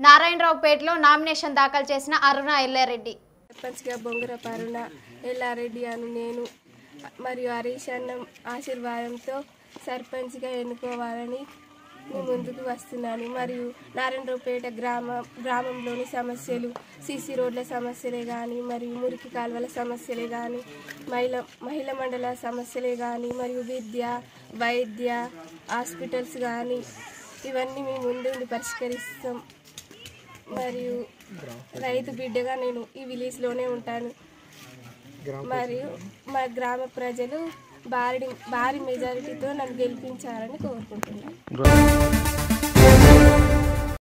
నారాయణరావుపేటలో nomination దాఖలు చేసిన అరుణ ఎల్లారెడ్డి. సర్పంచ్గా బొంగుర అరుణ ఎల్లారెడ్డి అని నేను మరియు హరీష్ అన్న ఆశీర్వాదంతో సర్పంచ్గా ఎన్నుకోవాలని నేను ముందుకు వస్తున్నాను. మరియు నారాయణరావుపేట గ్రామ గ్రామంలోని సమస్యలు సీసీ రోడ్ల సమస్యలే కానీ మరియు మురికి కాలువల సమస్యలే కానీ మహిళ మహిళ మండల సమస్యలే కానీ మరియు విద్య వైద్య హాస్పిటల్స్ కానీ ఇవన్నీ మేము ముందు పరిష్కరిస్తాం. మరియు రైతు బిడ్డగా నేను ఈ విలేజ్లోనే ఉంటాను. మరియు మా గ్రామ ప్రజలు భారీ భారీ మెజారిటీతో నన్ను గెలిపించాలని కోరుకుంటున్నాను.